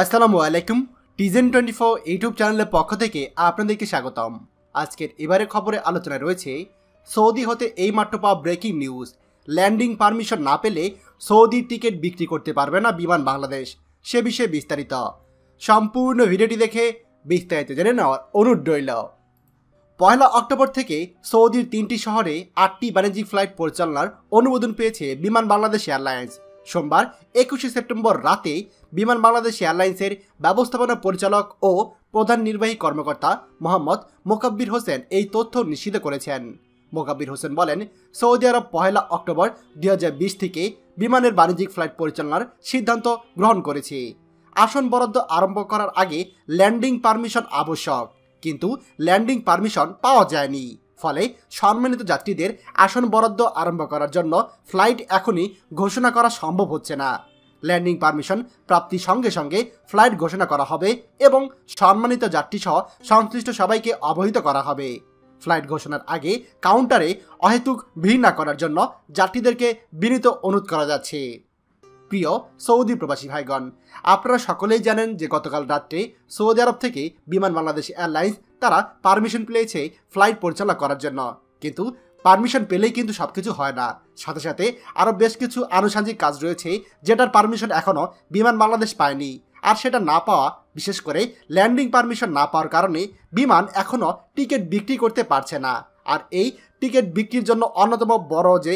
আসসালামু আলাইকুম টিজেন twenty four YouTube চ্যানেলের পক্ষ থেকে আপনাদেরকে স্বাগতম। আজকের এবারে খবরে আলোচনায় রয়েছে, সৌদি হতে এইমাত্র পাওয়া ব্রেকিং নিউজ ল্যান্ডিং পারমিশন না পেলে সৌদির টিকিট বিক্রি করতে পারবে না বিমান বাংলাদেশ, সে বিষয়ে বিস্তারিত। সম্পূর্ণ ভিডিওটি দেখে বিস্তারিত জেনে নেওয়ার অনুরোধ রইল। পয়লা অক্টোবর থেকে সৌদির তিনটি শহরে আটটি বাণিজ্যিক ফ্লাইট পরিচালনার অনুমোদন পেয়েছে বিমান বাংলাদেশ এয়ারলাইন্স। সোমবার একুশে সেপ্টেম্বর রাতে বিমান বাংলাদেশ এয়ারলাইন্সের ব্যবস্থাপনা পরিচালক ও প্রধান নির্বাহী কর্মকর্তা মোহাম্মদ মোকাব্বির হোসেন এই তথ্য নিশ্চিত করেছেন। মোকাব্বির হোসেন বলেন, সৌদি আরব পহেলা অক্টোবর দুই হাজার বিশ থেকে বিমানের বাণিজ্যিক ফ্লাইট পরিচালনার সিদ্ধান্ত গ্রহণ করেছে। আসন বরাদ্দ আরম্ভ করার আগে ল্যান্ডিং পারমিশন আবশ্যক, কিন্তু ল্যান্ডিং পারমিশন পাওয়া যায়নি। ফলে সম্মানিত যাত্রীদের আসন বরাদ্দ আরম্ভ করার জন্য ফ্লাইট এখনই ঘোষণা করা সম্ভব হচ্ছে না। ল্যান্ডিং পারমিশন প্রাপ্তির সঙ্গে সঙ্গে ফ্লাইট ঘোষণা করা হবে এবং সম্মানিত যাত্রীসহ সংশ্লিষ্ট সবাইকে অবহিত করা হবে। ফ্লাইট ঘোষণার আগে কাউন্টারে অহেতুক ভিড় না করার জন্য যাত্রীদেরকে বিনীত অনুরোধ করা যাচ্ছে। প্রিয় সৌদি প্রবাসী ভাইগণ, আপনারা সকলেই জানেন যে গতকাল রাত্রে সৌদি আরব থেকে বিমান বাংলাদেশ এয়ারলাইন্স তারা পারমিশন পেয়েছে ফ্লাইট পরিচালনা করার জন্য। কিন্তু পারমিশন পেলেই কিন্তু সব কিছু হয় না। সাথে সাথে আরও বেশ কিছু আনুষঙ্গিক কাজ রয়েছে যেটার পারমিশন এখনও বিমান বাংলাদেশ পায়নি। আর সেটা না পাওয়া, বিশেষ করে ল্যান্ডিং পারমিশন না পাওয়ার কারণে বিমান এখনও টিকিট বিক্রি করতে পারছে না। আর এই টিকিট বিক্রির জন্য অন্যতম বড় যে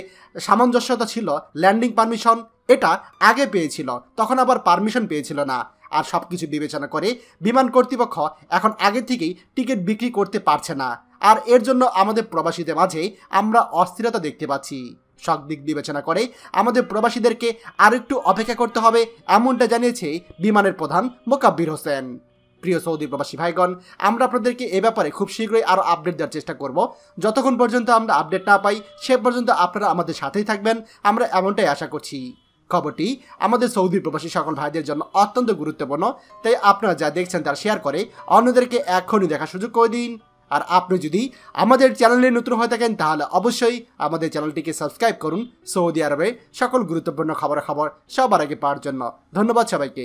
সামঞ্জস্যতা ছিল ল্যান্ডিং পারমিশন, এটা আগে পেয়েছিল, তখন আবার পারমিশন পেয়েছিল না। আর সব কিছু বিবেচনা করে বিমান কর্তৃপক্ষ এখন আগে থেকেই টিকিট বিক্রি করতে পারছে না। আর এর জন্য আমাদের প্রবাসীদের মাঝে আমরা অস্থিরতা দেখতে পাচ্ছি। সব দিক বিবেচনা করে আমাদের প্রবাসীদেরকে আরেকটু অপেক্ষা করতে হবে, এমনটা জানিয়েছে বিমানের প্রধান মোকাব্বির হোসেন। প্রিয় সৌদি প্রবাসী ভাইগণ, আমরা আপনাদেরকে এ ব্যাপারে খুব শীঘ্রই আরও আপডেট দেওয়ার চেষ্টা করব। যতক্ষণ পর্যন্ত আমরা আপডেট না পাই, সে পর্যন্ত আপনারা আমাদের সাথেই থাকবেন। আমরা এমনটাই আশা করছি। খবরটি আমাদের সৌদি প্রবাসী সকল ভাইদের জন্য অত্যন্ত গুরুত্বপূর্ণ। তাই আপনারা যা দেখছেন তার শেয়ার করে অন্যদেরকে এখনই দেখার সুযোগ করে দিন। আর আপনি যদি আমাদের চ্যানেলে নতুন হয়ে থাকেন, তাহলে অবশ্যই আমাদের চ্যানেলটিকে সাবস্ক্রাইব করুন সৌদি আরবে সকল গুরুত্বপূর্ণ খবর খবর সবার আগে পাওয়ার জন্য। ধন্যবাদ সবাইকে।